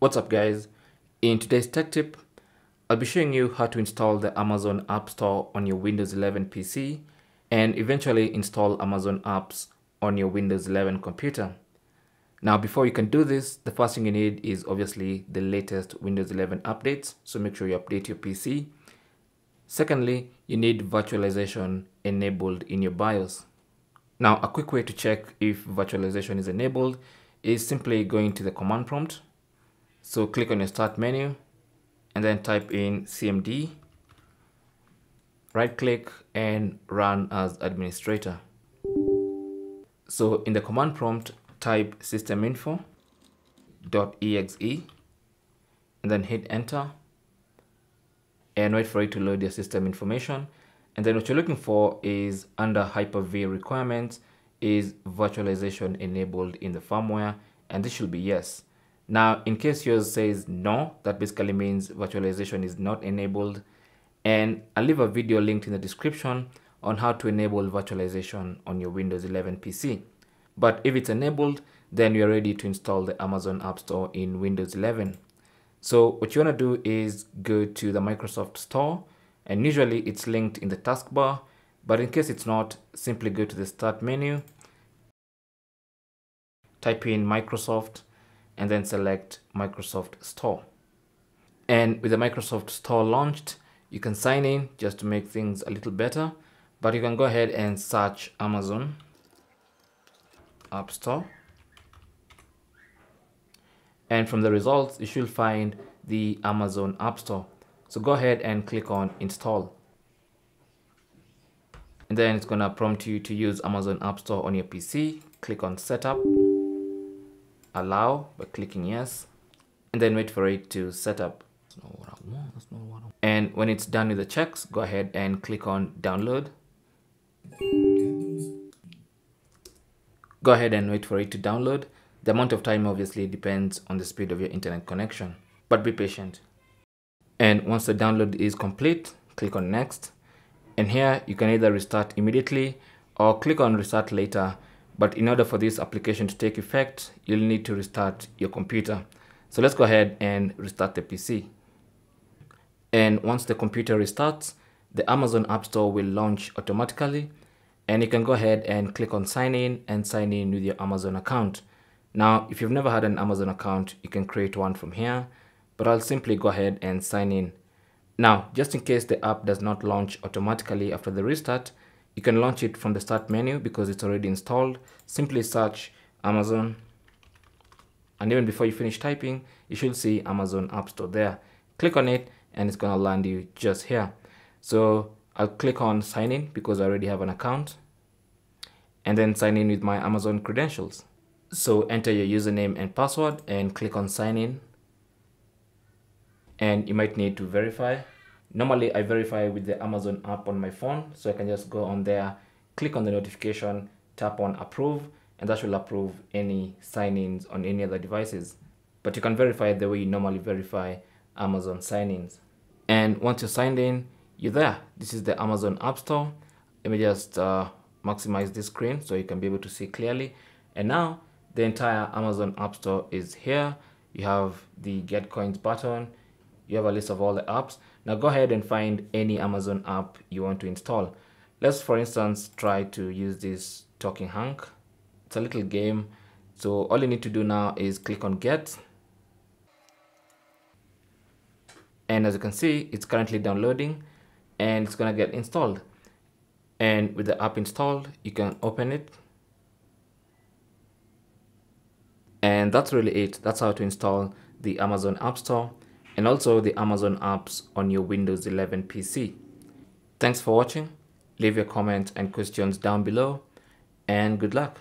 What's up guys? In today's tech tip, I'll be showing you how to install the Amazon App Store on your Windows 11 PC and eventually install Amazon apps on your Windows 11 computer. Now before you can do this, the first thing you need is obviously the latest Windows 11 updates, so make sure you update your PC. Secondly, you need virtualization enabled in your BIOS. Now a quick way to check if virtualization is enabled is simply going to the command prompt so click on your start menu and then type in CMD, right click and run as administrator. So in the command prompt, type systeminfo.exe and then hit enter and wait for it to load your system information. And then what you're looking for is under Hyper-V requirements is virtualization enabled in the firmware and this should be yes. Now, in case yours says no, that basically means virtualization is not enabled. And I'll leave a video linked in the description on how to enable virtualization on your Windows 11 PC. But if it's enabled, then you're ready to install the Amazon App Store in Windows 11. So what you want to do is go to the Microsoft Store, and usually it's linked in the taskbar. But in case it's not, simply go to the Start menu, type in Microsoft, and then select Microsoft Store. And with the Microsoft Store launched, you can sign in just to make things a little better, but you can go ahead and search Amazon App Store. And from the results, you should find the Amazon App Store. So go ahead and click on install. And then it's gonna prompt you to use Amazon App Store on your PC. Click on setup allow by clicking yes and then wait for it to set up. And when it's done with the checks go ahead and click on download. Go ahead and wait for it to download. The amount of time obviously depends on the speed of your internet connection but be patient. And once the download is complete click on next. And here you can either restart immediately or click on restart later but in order for this application to take effect, you'll need to restart your computer. So let's go ahead and restart the PC. And once the computer restarts, the Amazon App Store will launch automatically. And you can go ahead and click on sign in and sign in with your Amazon account. Now, if you've never had an Amazon account, you can create one from here, but I'll simply go ahead and sign in. Now, just in case the app does not launch automatically after the restart, you can launch it from the start menu because it's already installed. Simply search Amazon. And even before you finish typing, you should see Amazon App Store there. Click on it and it's going to land you just here. So I'll click on sign in because I already have an account and then sign in with my Amazon credentials. So enter your username and password and click on sign in. And you might need to verify Normally I verify with the Amazon app on my phone. So I can just go on there, click on the notification, tap on approve, and that will approve any sign-ins on any other devices. But you can verify the way you normally verify Amazon sign-ins. And once you're signed in, you're there. This is the Amazon App Store. Let me just uh, maximize this screen so you can be able to see clearly. And now the entire Amazon App Store is here. You have the Get Coins button. You have a list of all the apps. Now go ahead and find any Amazon app you want to install. Let's for instance try to use this Talking Hank. It's a little game. So all you need to do now is click on get. And as you can see, it's currently downloading and it's gonna get installed. And with the app installed, you can open it. And that's really it. That's how to install the Amazon App Store and also the Amazon apps on your Windows 11 PC. Thanks for watching. Leave your comments and questions down below and good luck.